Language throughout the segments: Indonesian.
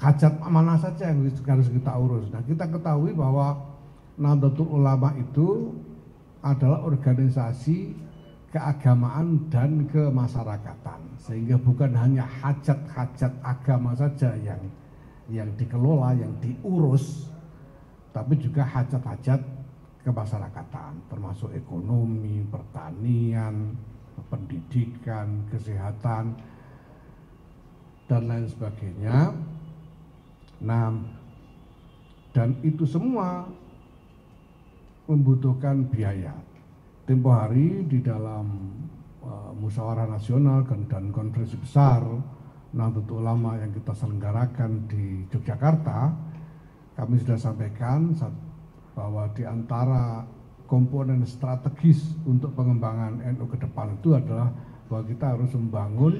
hajat mana saja yang harus kita urus. Nah kita ketahui bahwa Nahdlatul Ulama itu adalah organisasi keagamaan dan kemasyarakatan sehingga bukan hanya hajat-hajat agama saja yang yang dikelola yang diurus tapi juga hajat-hajat kemasyarakatan termasuk ekonomi, pertanian, pendidikan, kesehatan dan lain sebagainya. Nah, dan itu semua membutuhkan biaya. Tempo hari di dalam uh, musyawarah nasional dan, konferensi besar Nahdlatul Ulama yang kita selenggarakan di Yogyakarta, kami sudah sampaikan bahwa di antara komponen strategis untuk pengembangan NU ke depan itu adalah bahwa kita harus membangun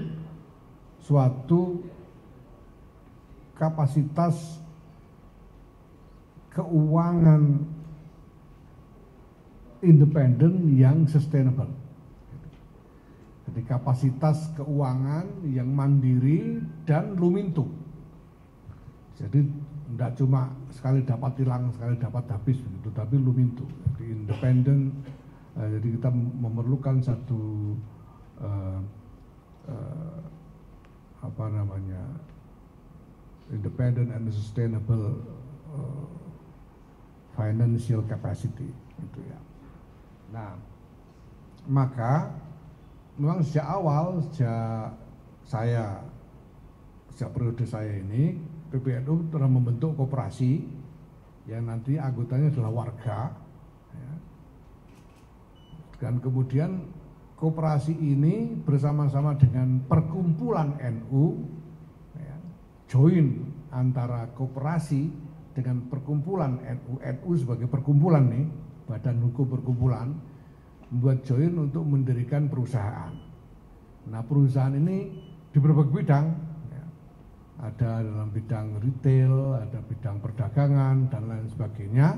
suatu kapasitas keuangan independen yang sustainable. Jadi kapasitas keuangan yang mandiri dan lumintu. Jadi tidak cuma sekali dapat hilang, sekali dapat habis begitu, tapi lumintu. Jadi independen. Uh, jadi kita memerlukan satu uh, uh, apa namanya independent and sustainable uh, financial capacity, gitu ya. Nah, maka memang sejak awal sejak saya sejak periode saya ini PBNU telah membentuk koperasi yang nanti anggotanya adalah warga ya. dan kemudian koperasi ini bersama-sama dengan perkumpulan NU ya, join antara koperasi dengan perkumpulan NU NU sebagai perkumpulan nih badan hukum perkumpulan membuat join untuk mendirikan perusahaan. Nah perusahaan ini di berbagai bidang, ya. ada dalam bidang retail, ada bidang perdagangan dan lain sebagainya.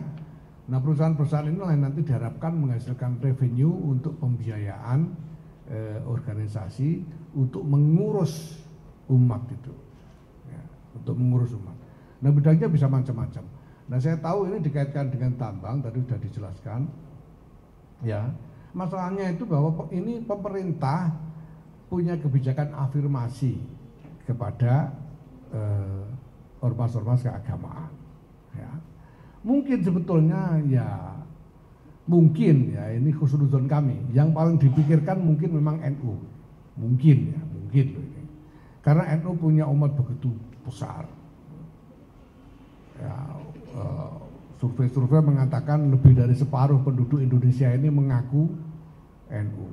Nah perusahaan-perusahaan ini nanti diharapkan menghasilkan revenue untuk pembiayaan eh, organisasi untuk mengurus umat itu, untuk mengurus umat. Nah bidangnya bisa macam-macam. Nah saya tahu ini dikaitkan dengan tambang tadi sudah dijelaskan. Ya, masalahnya itu bahwa ini pemerintah punya kebijakan afirmasi kepada eh, ormas-ormas keagamaan. Ya. Mungkin sebetulnya ya mungkin ya ini khususudon kami yang paling dipikirkan mungkin memang NU mungkin ya mungkin loh ini karena NU punya umat begitu besar ya Eh, survei-survei mengatakan lebih dari separuh penduduk Indonesia ini mengaku NU.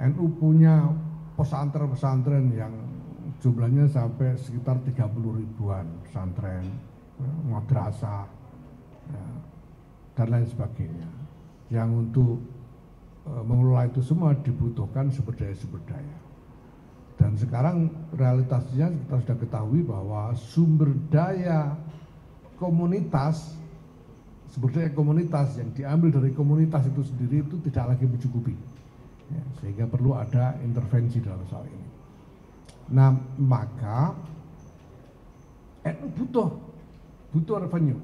NU punya pesantren-pesantren yang jumlahnya sampai sekitar 30 ribuan pesantren, madrasah, ya, dan lain sebagainya. Yang untuk e, mengelola itu semua dibutuhkan sumber daya-sumber daya. Dan sekarang realitasnya kita sudah ketahui bahwa sumber daya komunitas sebetulnya komunitas yang diambil dari komunitas itu sendiri itu tidak lagi mencukupi. Ya, sehingga perlu ada intervensi dalam soal ini. Nah maka NU butuh butuh revenue.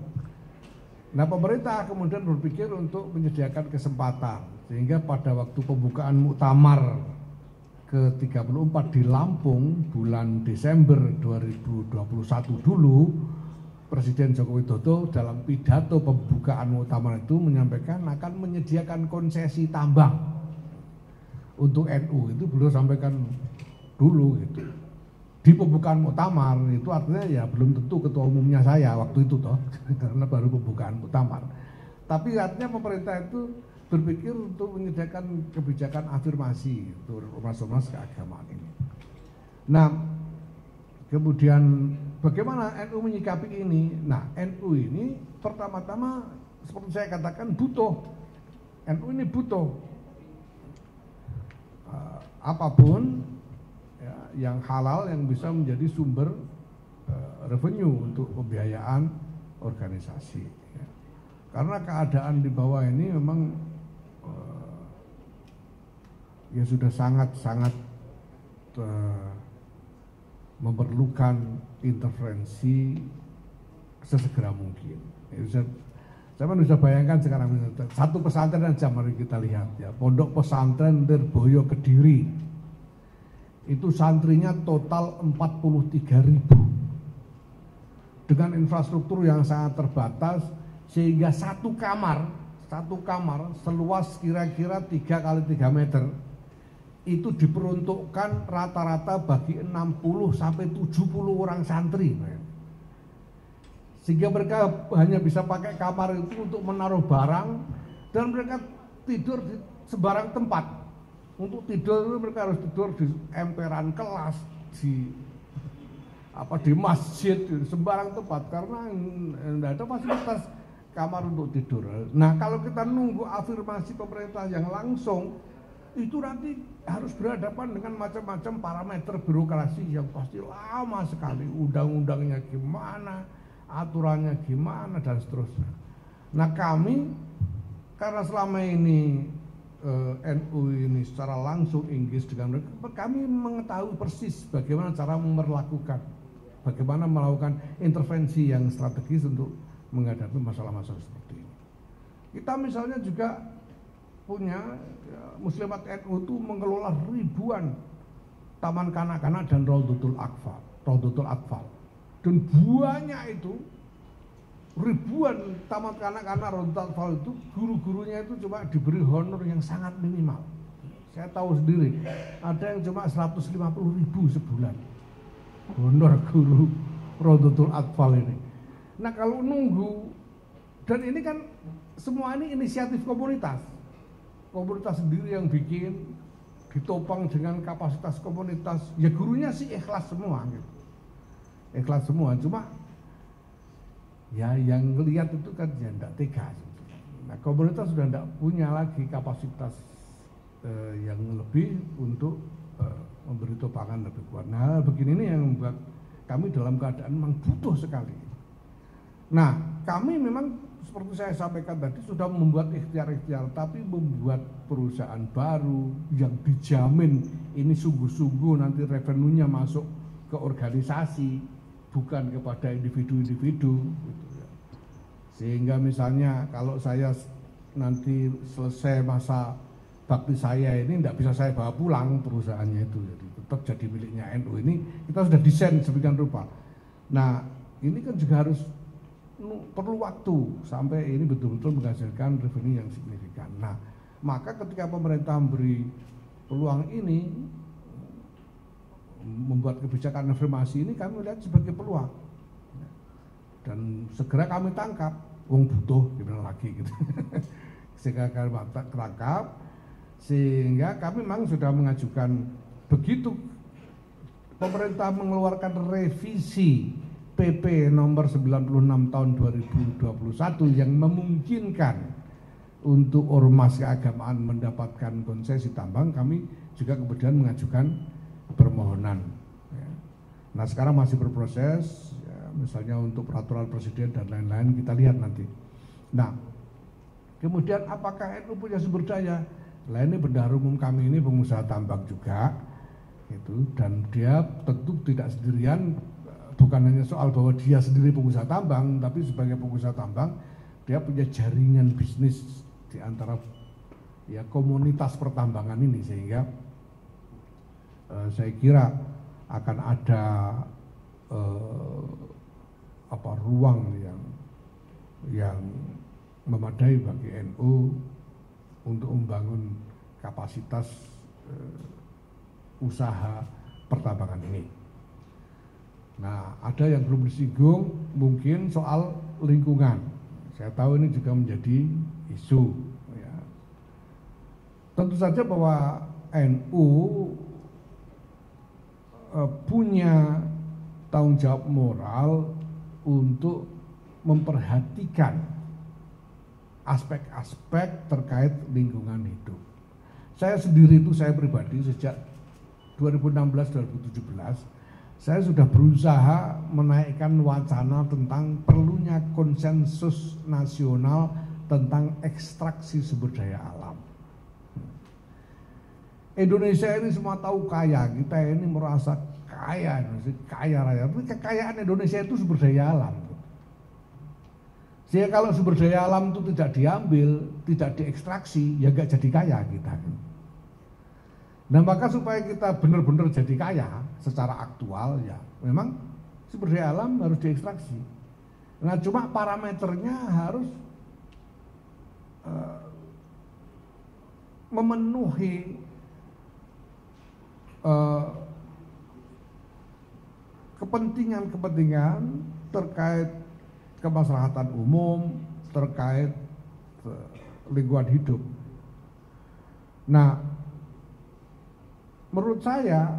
Nah pemerintah kemudian berpikir untuk menyediakan kesempatan sehingga pada waktu pembukaan muktamar ke-34 di Lampung bulan Desember 2021 dulu Presiden Joko Widodo dalam pidato pembukaan muktamar itu menyampaikan akan menyediakan konsesi tambang untuk NU itu beliau sampaikan dulu gitu. Di pembukaan muktamar itu artinya ya belum tentu ketua umumnya saya waktu itu toh karena baru pembukaan muktamar tapi artinya pemerintah itu berpikir untuk menyediakan kebijakan afirmasi untuk ormas-ormas keagamaan ini nah kemudian Bagaimana NU menyikapi ini? Nah, NU ini pertama-tama seperti saya katakan butuh. NU ini butuh uh, apa pun ya, yang halal yang bisa menjadi sumber uh, revenue untuk pembiayaan organisasi. Ya. Karena keadaan di bawah ini memang ya sudah sangat-sangat uh, memerlukan intervensi sesegera mungkin. Saya, saya bisa bayangkan sekarang satu pesantren aja mari kita lihat ya. Pondok pesantren Lirboyo Kediri. Itu santrinya total 43 ribu. Dengan infrastruktur yang sangat terbatas sehingga satu kamar satu kamar seluas kira-kira 3 kali 3 meter itu diperuntukkan rata-rata bagi 60 sampai 70 orang santri. Sehingga mereka hanya bisa pakai kamar itu untuk menaruh barang dan mereka tidur di sebarang tempat. Untuk tidur mereka harus tidur di emperan kelas, di apa di masjid, di sembarang tempat karena tidak ada fasilitas kamar untuk tidur. Nah kalau kita nunggu afirmasi pemerintah yang langsung itu nanti harus berhadapan dengan macam-macam parameter birokrasi yang pasti lama sekali. Undang-undangnya gimana, aturannya gimana, dan seterusnya. Nah kami, karena selama ini eh, NU ini secara langsung Inggris dengan mereka, kami mengetahui persis bagaimana cara memperlakukan, bagaimana melakukan intervensi yang strategis untuk menghadapi masalah-masalah seperti ini. Kita misalnya juga punya ya, Muslimat NU itu mengelola ribuan taman kanak-kanak dan Raudhatul Akfal, Raudhatul Akfal. Dan buahnya itu ribuan taman kanak-kanak Raudhatul Akfal itu guru-gurunya itu cuma diberi honor yang sangat minimal. Saya tahu sendiri, ada yang cuma 150 ribu sebulan. Honor guru Raudhatul Akfal ini. Nah kalau nunggu, dan ini kan semua ini inisiatif komunitas komunitas sendiri yang bikin ditopang dengan kapasitas komunitas. Ya gurunya sih ikhlas semua gitu. Ikhlas semua cuma ya yang lihat itu kan ya tidak tega. Nah komunitas sudah tidak punya lagi kapasitas eh, yang lebih untuk eh, memberi topangan lebih kuat. Nah begini ini yang membuat kami dalam keadaan memang butuh sekali. Nah kami memang seperti saya sampaikan tadi sudah membuat ikhtiar-ikhtiar tapi membuat perusahaan baru yang dijamin ini sungguh-sungguh nanti revenue-nya masuk ke organisasi bukan kepada individu-individu gitu ya. sehingga misalnya kalau saya nanti selesai masa bakti saya ini tidak bisa saya bawa pulang perusahaannya itu jadi tetap jadi miliknya NU ini kita sudah desain sedemikian rupa nah ini kan juga harus perlu waktu sampai ini betul-betul menghasilkan revenue yang signifikan. Nah, maka ketika pemerintah memberi peluang ini membuat kebijakan afirmasi ini kami lihat sebagai peluang. Dan segera kami tangkap. Wong butuh gimana lagi gitu. Sehingga kami tangkap sehingga kami memang sudah mengajukan begitu pemerintah mengeluarkan revisi PP nomor 96 tahun 2021 yang memungkinkan untuk ormas keagamaan mendapatkan konsesi tambang kami juga kemudian mengajukan permohonan. Ya. nah sekarang masih berproses ya, misalnya untuk peraturan presiden dan lain-lain kita lihat nanti. Nah kemudian apakah NU punya sumber daya? Lah ini bendahara umum kami ini pengusaha tambang juga itu dan dia tentu tidak sendirian bukan hanya soal bahwa dia sendiri pengusaha tambang, tapi sebagai pengusaha tambang dia punya jaringan bisnis di antara ya komunitas pertambangan ini sehingga uh, saya kira akan ada uh, apa ruang yang yang memadai bagi NU untuk membangun kapasitas uh, usaha pertambangan ini. Nah, ada yang belum disinggung mungkin soal lingkungan. Saya tahu ini juga menjadi isu. Ya. Tentu saja bahwa NU eh, punya tanggung jawab moral untuk memperhatikan aspek-aspek terkait lingkungan hidup. Saya sendiri itu saya pribadi sejak 2016-2017 saya sudah berusaha menaikkan wacana tentang perlunya konsensus nasional tentang ekstraksi sumber daya alam. Indonesia ini semua tahu kaya, kita ini merasa kaya, kaya raya. Tapi kekayaan Indonesia itu sumber daya alam. Sehingga kalau sumber daya alam itu tidak diambil, tidak diekstraksi, ya nggak jadi kaya kita. Nah maka supaya kita benar-benar jadi kaya secara aktual ya memang sumber daya alam harus diekstraksi. Nah cuma parameternya harus uh, memenuhi uh, kepentingan-kepentingan terkait kemaslahatan umum, terkait uh, lingkungan hidup. Nah, menurut saya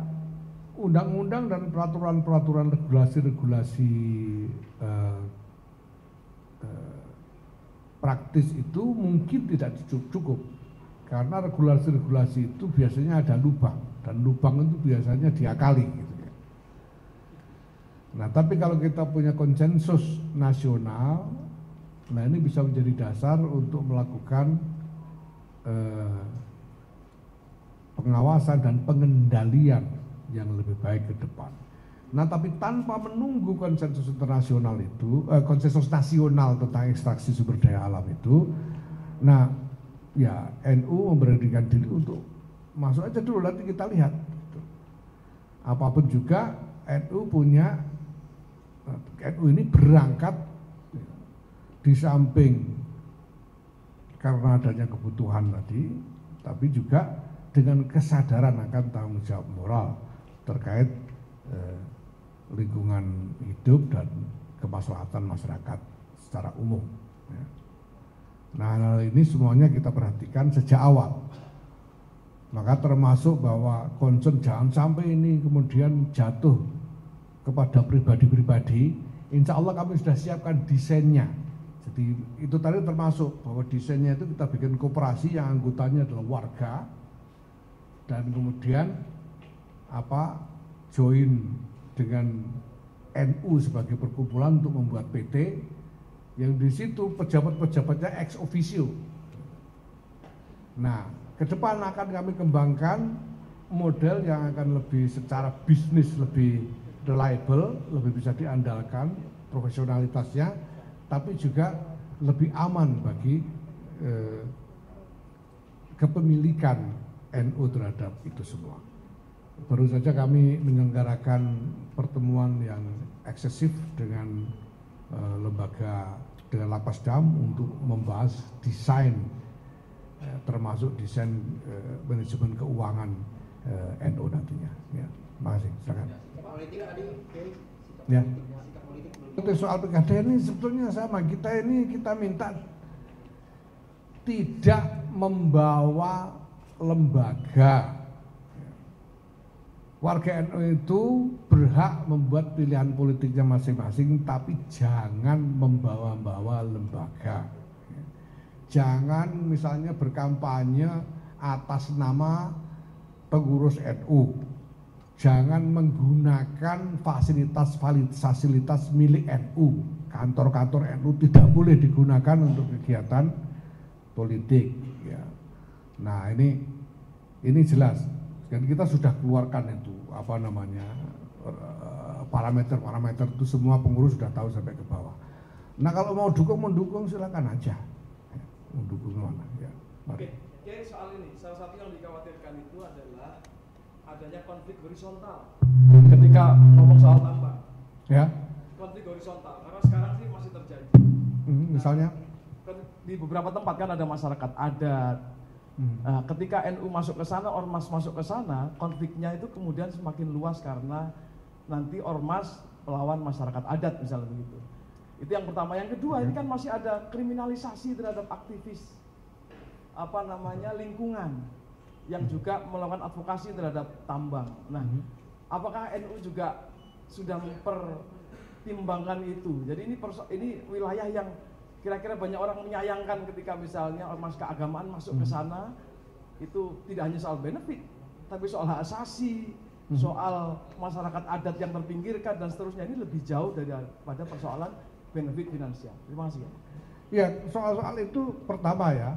undang-undang dan peraturan-peraturan regulasi-regulasi uh, uh, praktis itu mungkin tidak cukup karena regulasi-regulasi itu biasanya ada lubang dan lubang itu biasanya diakali gitu ya. Nah, tapi kalau kita punya konsensus nasional, nah ini bisa menjadi dasar untuk melakukan eh, pengawasan dan pengendalian yang lebih baik ke depan. Nah, tapi tanpa menunggu konsensus internasional itu, eh, konsensus nasional tentang ekstraksi sumber daya alam itu, nah ya NU memberanikan diri untuk masuk aja dulu nanti kita lihat. Apa pun juga NU punya NU ini berangkat di samping karena adanya kebutuhan tadi, tapi juga dengan kesadaran akan tanggung jawab moral terkait eh, lingkungan hidup dan kemaslahatan masyarakat secara umum. Ya. Nah ini semuanya kita perhatikan sejak awal. Maka termasuk bahwa concern jangan sampai ini kemudian jatuh kepada pribadi-pribadi. Insya Allah kami sudah siapkan desainnya. Jadi itu tadi termasuk bahwa desainnya itu kita bikin kooperasi yang anggotanya adalah warga dan kemudian apa join dengan NU sebagai perkumpulan untuk membuat PT yang di situ pejabat-pejabatnya ex officio. Nah, ke depan akan kami kembangkan model yang akan lebih secara bisnis lebih reliable, lebih bisa diandalkan profesionalitasnya, tapi juga lebih aman bagi eh, kepemilikan NU terhadap itu semua. Baru saja kami menyelenggarakan pertemuan yang eksesif dengan uh, lembaga dengan lapas dam untuk membahas desain eh, termasuk desain eh, manajemen keuangan eh, NU nantinya. Ya, makasih. Silakan. Ya. Untuk soal PKD ini sebetulnya sama. Kita ini kita minta tidak membawa lembaga. Warga NU itu berhak membuat pilihan politiknya masing-masing tapi jangan membawa-bawa lembaga. Jangan misalnya berkampanye atas nama pengurus NU jangan menggunakan fasilitas fasilitas milik NU kantor-kantor NU tidak boleh digunakan untuk kegiatan politik ya. Nah ini ini jelas dan kita sudah keluarkan itu apa namanya eh, parameter-parameter itu semua pengurus sudah tahu sampai ke bawah. Nah kalau mau dukung mendukung silakan aja, mendukung mana ya. Oke, oke soal ini salah satu yang dikhawatirkan itu adalah adanya konflik horizontal ketika ngomong soal tambang. Ya. Konflik horizontal karena sekarang sih masih terjadi. Hmm, misalnya? Nah, di beberapa tempat kan ada masyarakat adat, Hmm. Nah, ketika NU masuk ke sana, ormas masuk ke sana, konfliknya itu kemudian semakin luas karena nanti ormas melawan masyarakat adat misalnya begitu. Itu yang pertama. Yang kedua, ini hmm. kan masih ada kriminalisasi terhadap aktivis apa namanya lingkungan yang hmm. juga melakukan advokasi terhadap tambang. Nah, apakah NU juga sudah mempertimbangkan itu? Jadi ini ini wilayah yang kira-kira banyak orang menyayangkan ketika misalnya ormas keagamaan masuk ke hmm. sana itu tidak hanya soal benefit tapi soal hak asasi hmm. soal masyarakat adat yang terpinggirkan dan seterusnya ini lebih jauh daripada persoalan benefit finansial terima kasih ya ya soal-soal itu pertama ya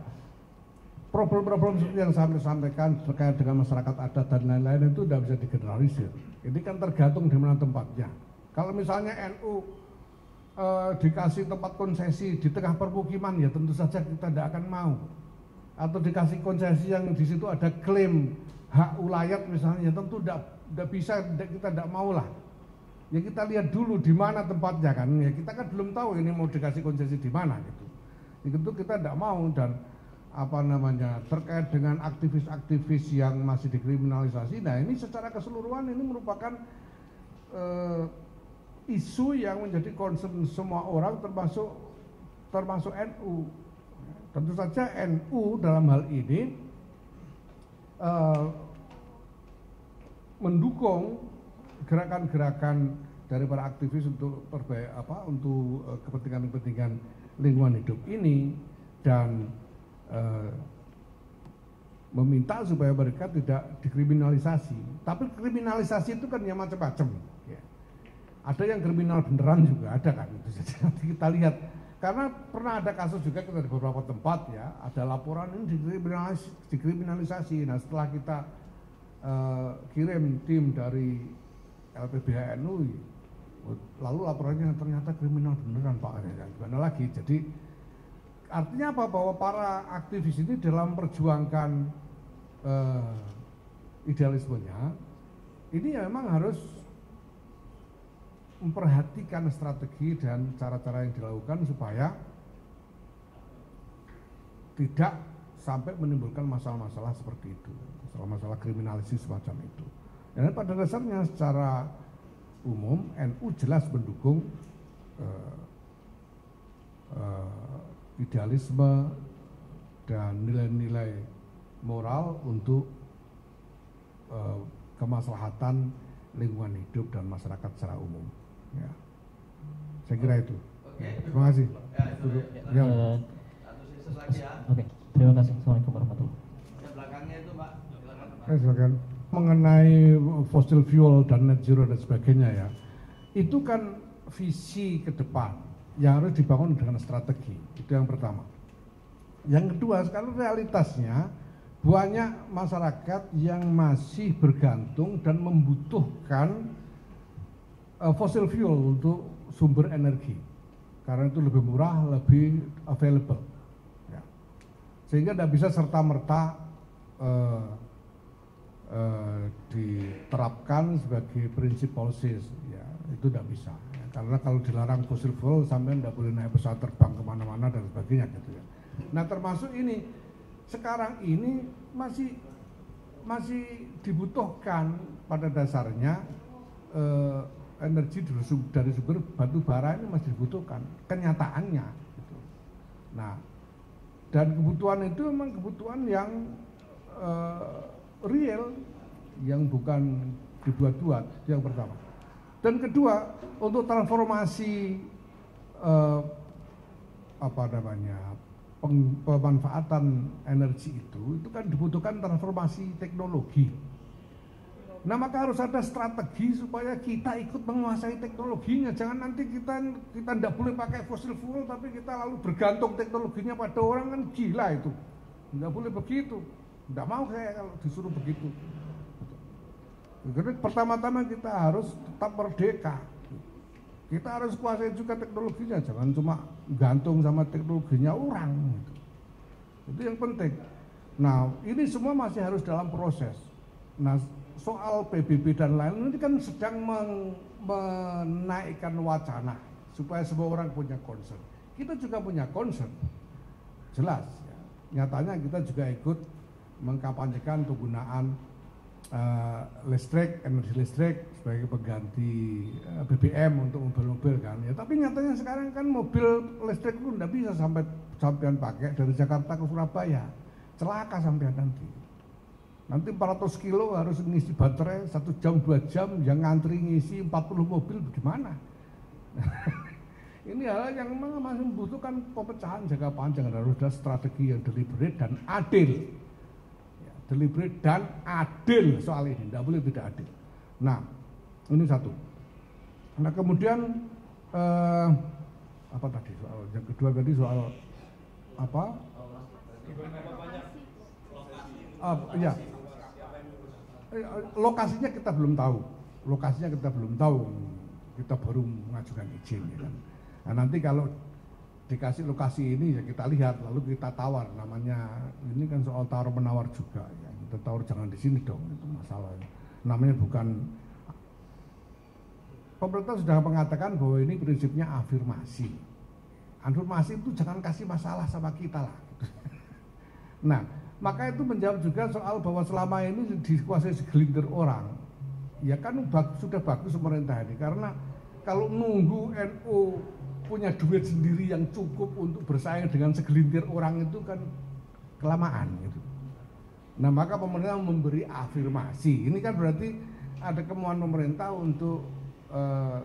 problem-problem yang saya sampaikan terkait dengan masyarakat adat dan lain-lain itu tidak bisa digeneralisir. Ini kan tergantung di mana tempatnya. Kalau misalnya NU eh, dikasih tempat konsesi di tengah permukiman ya tentu saja kita tidak akan mau. Atau dikasih konsesi yang di situ ada klaim hak ulayat misalnya ya tentu tidak tidak bisa kita tidak mau lah. Ya kita lihat dulu di mana tempatnya kan. Ya kita kan belum tahu ini mau dikasih konsesi di mana gitu. Itu kita tidak mau dan apa namanya terkait dengan aktivis-aktivis yang masih dikriminalisasi. Nah ini secara keseluruhan ini merupakan uh, isu yang menjadi concern semua orang termasuk termasuk NU. Tentu saja NU dalam hal ini uh, mendukung gerakan-gerakan dari para aktivis untuk perbaik apa untuk uh, kepentingan-kepentingan lingkungan hidup ini dan Eh, meminta supaya mereka tidak dikriminalisasi. Tapi kriminalisasi itu kan yang macam-macam. Ada yang kriminal beneran juga ada kan itu saja. Nanti kita lihat karena pernah ada kasus juga kita di beberapa tempat ya ada laporan ini dikriminalisasi, dikriminalisasi. Nah setelah kita uh, kirim tim dari LPBHNU lalu laporannya ternyata kriminal beneran Pak. Ya, gimana lagi? Jadi artinya apa bahwa para aktivis ini dalam perjuangkan uh, idealismenya ini ya memang harus memperhatikan strategi dan cara-cara yang dilakukan supaya tidak sampai menimbulkan masalah-masalah seperti itu, masalah-masalah kriminalisasi semacam itu. Dan pada dasarnya secara umum NU jelas mendukung uh, uh, idealisme dan nilai-nilai moral untuk uh, kemaslahatan lingkungan hidup dan masyarakat secara umum. Ya. Saya kira itu. Oke. Terima kasih. Ya, ya. Uh, Oke. Terima kasih. Assalamualaikum warahmatullahi wabarakatuh. belakangnya itu Pak. Silakan. Mengenai fossil fuel dan net zero dan sebagainya ya, itu kan visi ke depan yang harus dibangun dengan strategi. Itu yang pertama. Yang kedua, sekarang realitasnya banyak masyarakat yang masih bergantung dan membutuhkan uh, fossil fuel untuk sumber energi. Karena itu lebih murah, lebih available. Ya. Sehingga tidak bisa serta-merta uh, uh, diterapkan sebagai prinsip policies. Ya, itu tidak bisa karena kalau dilarang fossil fuel sampai tidak boleh naik pesawat terbang ke mana-mana dan sebagainya gitu ya. Nah termasuk ini sekarang ini masih masih dibutuhkan pada dasarnya eh, energi dari sumber batu bara ini masih dibutuhkan kenyataannya. Gitu. Nah dan kebutuhan itu memang kebutuhan yang eh, real yang bukan dibuat-buat yang pertama. Dan kedua, untuk transformasi eh, apa namanya pemanfaatan energi itu, itu kan dibutuhkan transformasi teknologi. Nah maka harus ada strategi supaya kita ikut menguasai teknologinya. Jangan nanti kita kita tidak boleh pakai fosil fuel, tapi kita lalu bergantung teknologinya pada orang kan gila itu. Tidak boleh begitu. Tidak mau saya kalau disuruh begitu. Jadi pertama-tama kita harus tetap merdeka. Kita harus kuasai juga teknologinya, jangan cuma gantung sama teknologinya orang. Gitu. Itu yang penting. Nah, ini semua masih harus dalam proses. Nah, soal PBB dan lain ini kan sedang menaikkan wacana supaya semua orang punya concern. Kita juga punya concern, jelas. Ya. Nyatanya kita juga ikut mengkampanyekan penggunaan uh, listrik, energi listrik sebagai pengganti uh, eh, BBM untuk mobil-mobil kan. Ya, tapi nyatanya sekarang kan mobil listrik itu tidak bisa sampai sampean pakai dari Jakarta ke Surabaya. Celaka sampean nanti. Nanti 400 kilo harus ngisi baterai satu jam dua jam, yang ngantri ngisi 40 mobil bagaimana? Ini hal yang memang masih membutuhkan pemecahan jangka panjang dan harus ada strategi yang deliberate dan adil deliberate dan adil soal ini, tidak boleh tidak adil. Nah, ini satu. Nah kemudian eh, apa tadi soal yang kedua tadi soal apa? Uh, ya. Lokasinya kita belum tahu. Lokasinya kita belum tahu. Kita baru mengajukan izin ya kan. Nah, nanti kalau dikasih lokasi ini ya kita lihat lalu kita tawar namanya ini kan soal tawar menawar juga ya kita tawar jangan di sini dong itu masalahnya namanya bukan pemerintah sudah mengatakan bahwa ini prinsipnya afirmasi afirmasi itu jangan kasih masalah sama kita lah nah maka itu menjawab juga soal bahwa selama ini dikuasai segelintir orang ya kan sudah bagus pemerintah ini karena kalau nunggu NU punya duit sendiri yang cukup untuk bersaing dengan segelintir orang itu kan kelamaan gitu. Nah maka pemerintah memberi afirmasi. Ini kan berarti ada kemauan pemerintah untuk eh,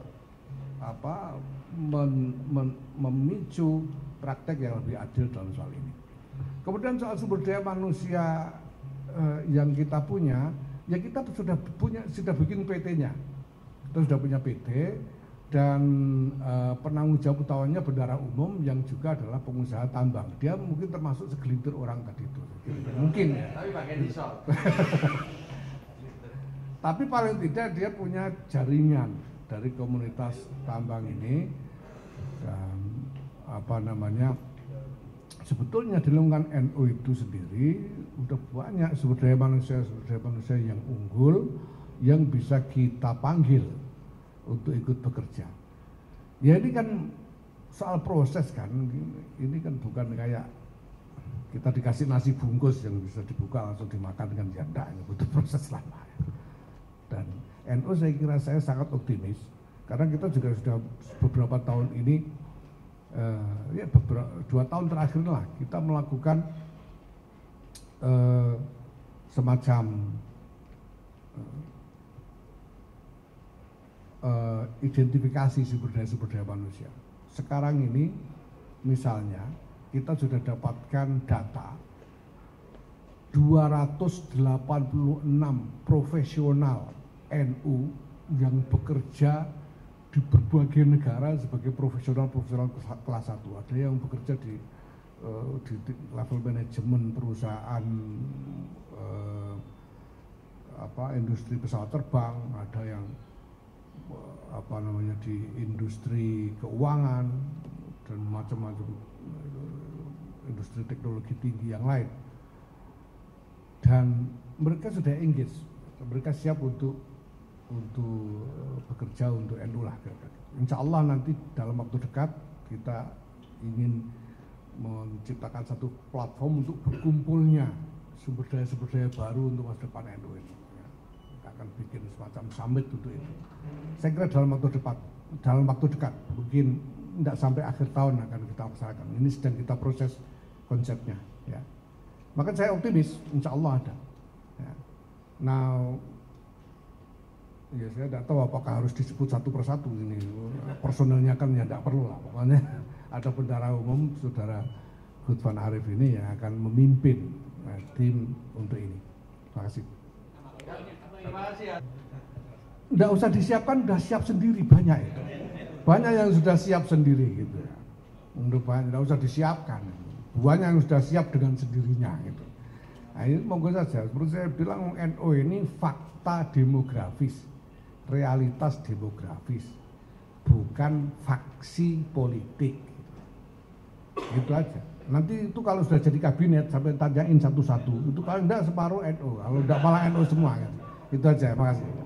apa men, men, memicu praktek yang lebih adil dalam soal ini. Kemudian soal sumber daya manusia eh, yang kita punya, ya kita sudah punya sudah bikin PT-nya. Kita sudah punya PT, dan uh, penanggung jawab utamanya bendara umum yang juga adalah pengusaha tambang. Dia mungkin termasuk segelintir orang tadi itu. Mungkin ya. Tapi pakai diesel. Tapi paling tidak dia punya jaringan dari komunitas tambang ini dan apa namanya sebetulnya di lingkungan NU itu sendiri udah banyak sumber daya manusia sumber daya manusia yang unggul yang bisa kita panggil untuk ikut bekerja. Ya ini kan soal proses kan, ini kan bukan kayak kita dikasih nasi bungkus yang bisa dibuka langsung dimakan dengan janda, ini butuh proses lama. Dan NU saya kira saya sangat optimis karena kita juga sudah beberapa tahun ini uh, ya beberapa, dua tahun terakhir lah kita melakukan uh, semacam uh, identifikasi sumber daya sumber daya manusia. Sekarang ini misalnya kita sudah dapatkan data 286 profesional NU yang bekerja di berbagai negara sebagai profesional-profesional kelas 1. Ada yang bekerja di, uh, di, level manajemen perusahaan uh, apa industri pesawat terbang, ada yang apa namanya di industri keuangan dan macam-macam eh, industri teknologi tinggi yang lain dan mereka sudah engage mereka siap untuk untuk eh, bekerja untuk NU lah Insya Allah nanti dalam waktu dekat kita ingin menciptakan satu platform untuk berkumpulnya sumber daya sumber daya baru untuk masa depan NU ini akan bikin semacam summit untuk itu. Saya kira dalam waktu dekat, dalam waktu dekat, mungkin tidak sampai akhir tahun akan kita laksanakan. Ini sedang kita proses konsepnya. Ya. Maka saya optimis, insya Allah ada. Ya. Now, ya saya tidak tahu apakah harus disebut satu persatu ini. Personelnya kan ya tidak perlu lah. Pokoknya ada bendara umum, saudara Hudvan Arif ini yang akan memimpin eh, tim untuk ini. Terima kasih. Tidak usah disiapkan, sudah siap sendiri banyak itu. Banyak yang sudah siap sendiri gitu ya. Untuk banyak, tidak usah disiapkan. Banyak yang sudah siap dengan sendirinya gitu. Nah ini monggo saja, seperti saya bilang NO ini fakta demografis, realitas demografis, bukan faksi politik. Gitu aja. Nanti itu kalau sudah jadi kabinet sampai tanyain satu-satu, itu paling tidak separuh NO, kalau tidak malah NO semua. Gitu. Itu aja, makasih.